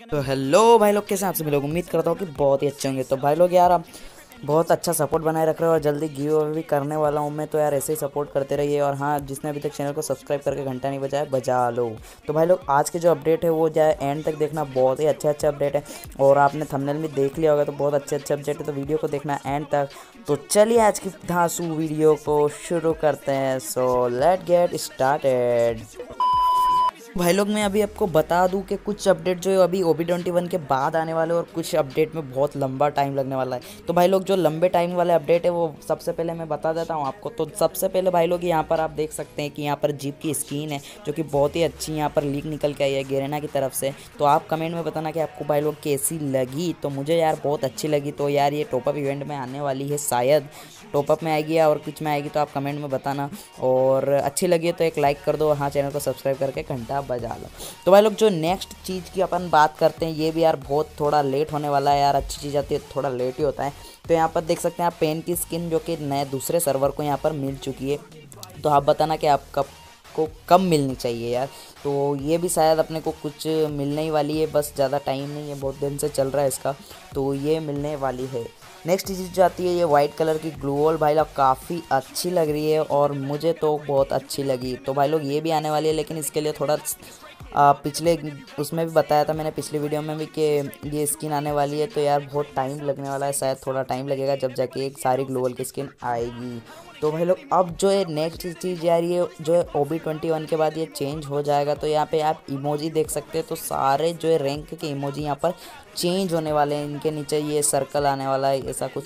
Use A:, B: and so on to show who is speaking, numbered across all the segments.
A: तो हेलो भाई लोग, कैसे आप सभी लोग? उम्मीद करता हूँ कि बहुत ही अच्छे होंगे। तो भाई लोग यार आप बहुत अच्छा सपोर्ट बनाए रख रहे हो और जल्दी गिव अवे भी करने वाला हूँ मैं। तो यार, ऐसे ही सपोर्ट करते रहिए और हाँ जिसने अभी तक चैनल को सब्सक्राइब करके घंटा नहीं बजाया, बजा लो। तो भाई लोग, आज के जो अपडेट है, वो जाए एंड तक देखना। बहुत ही अच्छा अच्छा अपडेट है और आपने थंबनेल में देख लिया होगा तो बहुत अच्छे अच्छे अपडेट है। तो वीडियो को देखना एंड तक। तो चलिए आज की धांसू वीडियो को शुरू करते हैं। सो लेट गेट स्टार्टेड भाई लोग, मैं अभी आपको बता दूँ कि कुछ अपडेट जो है, अभी ओ बी ट्वेंटी वन के बाद आने वाले और कुछ अपडेट में बहुत लंबा टाइम लगने वाला है। तो भाई लोग, जो लंबे टाइम वाले अपडेट है, वो सबसे पहले मैं बता देता हूँ आपको। तो सबसे पहले भाई लोग, यहाँ पर आप देख सकते हैं कि यहाँ पर जीप की स्किन है, जो कि बहुत ही अच्छी यहाँ पर लीक निकल के आई है गेरेना की तरफ़ से। तो आप कमेंट में बताना कि आपको भाई लोग कैसी लगी। तो मुझे यार बहुत अच्छी लगी। तो यार ये टॉपअप इवेंट में आने वाली है शायद। टॉपअप में आएगी और कुछ में आएगी तो आप कमेंट में बताना। और अच्छी लगी तो एक लाइक कर दो। हाँ चैनल को सब्सक्राइब करके घंटा बजा लो। तो भाई लोग, जो नेक्स्ट चीज़ की अपन बात करते हैं, ये भी यार बहुत थोड़ा लेट होने वाला है यार, अच्छी चीज़ आती है, थोड़ा लेट ही होता है। तो यहाँ पर देख सकते हैं आप पेन की स्किन जो कि नए दूसरे सर्वर को यहाँ पर मिल चुकी है। तो आप बताना कि आप कब को कम मिलनी चाहिए यार। तो ये भी शायद अपने को कुछ मिलने ही वाली है, बस ज़्यादा टाइम नहीं है, बहुत दिन से चल रहा है इसका। तो ये मिलने वाली है। नेक्स्ट चीज़ जो आती है, ये व्हाइट कलर की ग्लूवॉल भाई लोग काफ़ी अच्छी लग रही है और मुझे तो बहुत अच्छी लगी। तो भाई लोग ये भी आने वाली है, लेकिन इसके लिए थोड़ा आ, पिछले उसमें भी बताया था मैंने पिछली वीडियो में भी कि ये स्किन आने वाली है तो यार बहुत टाइम लगने वाला है शायद थोड़ा टाइम लगेगा जब जाके एक सारी ग्लोबल की स्किन आएगी। तो भाई लोग अब जो है नेक्स्ट चीज़ यार ये जो है ओ बी ट्वेंटी वन के बाद ये चेंज हो जाएगा तो यहाँ पे आप इमोजी देख सकते हैं तो सारे जो है रैंक के इमोजी यहाँ पर चेंज होने वाले हैं इनके नीचे ये सर्कल आने वाला है ऐसा कुछ।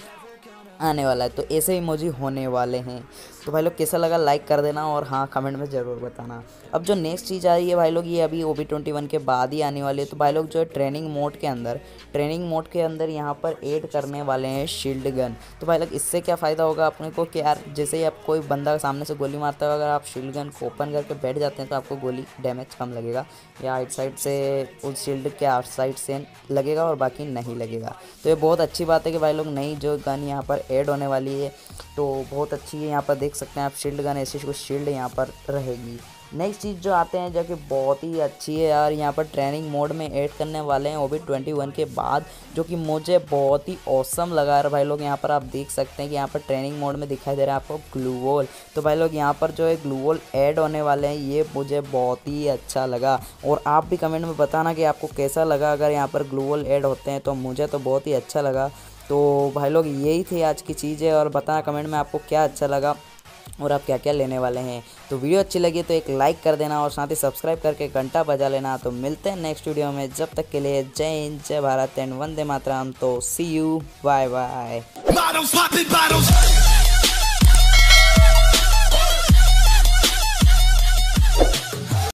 A: आने वाला है तो ऐसे इमोजी होने वाले हैं। तो भाई लोग, कैसा लगा लाइक कर देना और हाँ कमेंट में ज़रूर बताना। अब जो नेक्स्ट चीज़ आ रही है भाई लोग, ये अभी ओ बी ट्वेंटी वन के बाद ही आने वाली है। तो भाई लोग, जो है ट्रेनिंग मोड के अंदर ट्रेनिंग मोड के अंदर यहाँ पर ऐड करने वाले हैं शील्ड गन तो भाई लोग, इससे क्या फ़ायदा होगा अपने को कि यार, जैसे ही आप कोई बंदा सामने से गोली मारता है, अगर आप शील्ड गन को ओपन करके बैठ जाते हैं तो आपको गोली डैमेज कम लगेगा। या आइट साइड से उस शील्ड के आउट साइड से लगेगा और बाकी नहीं लगेगा। तो ये बहुत अच्छी बात है कि भाई लोग, नई जो गन यहाँ पर ऐड होने वाली है। तो बहुत अच्छी है, यहाँ पर देख सकते हैं आप शील्ड गन ऐसी कुछ शील्ड यहाँ पर रहेगी। नेक्स्ट चीज़ जो आते हैं जो कि बहुत ही अच्छी है यार, यहाँ पर ट्रेनिंग मोड में ऐड करने वाले हैं, वो भी ट्वेंटी वन के बाद, जो कि मुझे बहुत ही औसम लगा है भाई लोग, यहाँ पर आप देख सकते हैं कि यहाँ पर ट्रेनिंग मोड में दिखाई दे रहा है आपको ग्लूवोल तो भाई लोग, यहाँ पर जो है ग्लूवोल ऐड होने वाले हैं, ये मुझे बहुत ही अच्छा लगा। और आप भी कमेंट में बताना कि आपको कैसा लगा अगर यहाँ पर ग्लूवोल ऐड होते हैं तो मुझे तो बहुत ही अच्छा लगा। तो भाई लोग, यही थी आज की चीज़ें, और बताना कमेंट में आपको क्या अच्छा लगा। और आप क्या क्या लेने वाले हैं। तो वीडियो अच्छी लगी तो एक लाइक कर देना और साथ ही सब्सक्राइब करके घंटा बजा लेना। तो मिलते हैं नेक्स्ट वीडियो में। जब तक के लिए जय हिंद, जय भारत एंड वंदे मातराम। तो सी यू बाय बाय